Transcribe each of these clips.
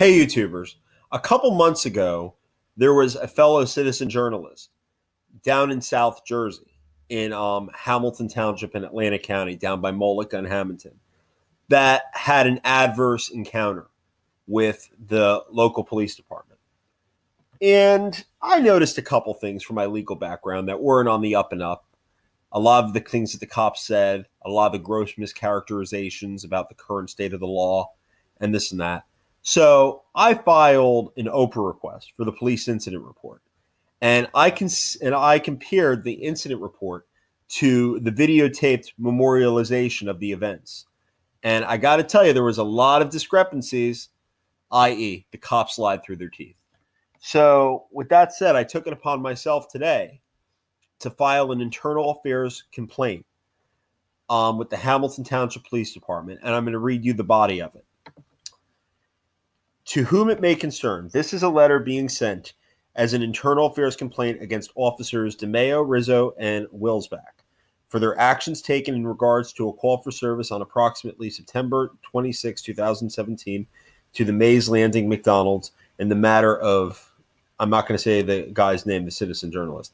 Hey, YouTubers. A couple months ago, there was a fellow citizen journalist down in South Jersey, in um, Hamilton Township in Atlantic County, down by Mullica and Hamilton, that had an adverse encounter with the local police department. And I noticed a couple things from my legal background that weren't on the up and up. A lot of the things that the cops said, a lot of the gross mischaracterizations about the current state of the law, and this and that. So I filed an OPRA request for the police incident report, and I can and I compared the incident report to the videotaped memorialization of the events, and I got to tell you, there was a lot of discrepancies, i.e., the cops lied through their teeth. So, with that said, I took it upon myself today to file an internal affairs complaint um, with the Hamilton Township Police Department, and I'm going to read you the body of it. To whom it may concern, this is a letter being sent as an internal affairs complaint against officers DeMeo, Rizzo, and Wilsback for their actions taken in regards to a call for service on approximately September 26, 2017, to the Mays Landing McDonald's in the matter of, I'm not going to say the guy's name, the citizen journalist,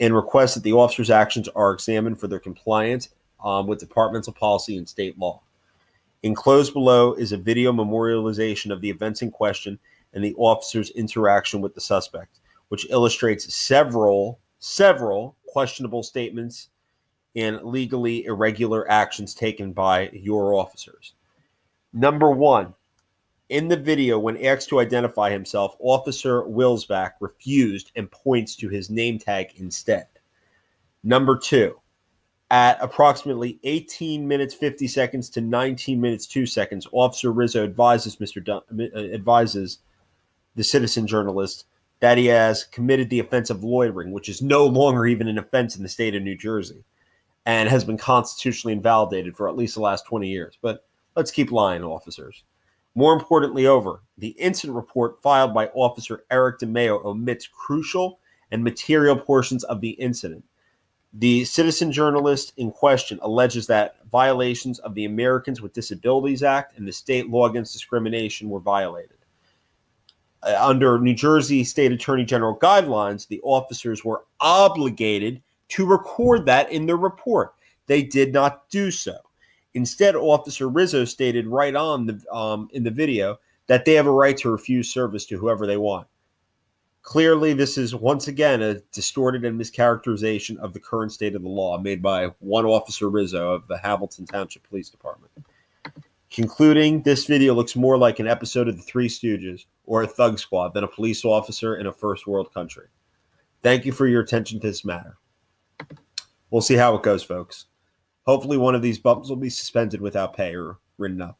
and request that the officers' actions are examined for their compliance um, with departmental policy and state law. Enclosed below is a video memorialization of the events in question and the officer's interaction with the suspect, which illustrates several, several questionable statements and legally irregular actions taken by your officers. Number one, in the video, when asked to identify himself, Officer Wilsback refused and points to his name tag instead. Number two, at approximately 18 minutes 50 seconds to 19 minutes 2 seconds, Officer Rizzo advises Mr. Dun- uh, advises the citizen journalist that he has committed the offense of loitering, which is no longer even an offense in the state of New Jersey and has been constitutionally invalidated for at least the last 20 years. But let's keep lying, officers. More importantly, over the incident report filed by Officer Eric DeMeo omits crucial and material portions of the incident the citizen journalist in question alleges that violations of the Americans with Disabilities Act and the state law against discrimination were violated. Uh, under New Jersey State Attorney General guidelines, the officers were obligated to record that in their report. They did not do so. Instead, Officer Rizzo stated right on the um, in the video that they have a right to refuse service to whoever they want. Clearly, this is once again a distorted and mischaracterization of the current state of the law made by one Officer Rizzo of the Hamilton Township Police Department. Concluding, this video looks more like an episode of The Three Stooges or a thug squad than a police officer in a first world country. Thank you for your attention to this matter. We'll see how it goes, folks. Hopefully, one of these bumps will be suspended without pay or written up.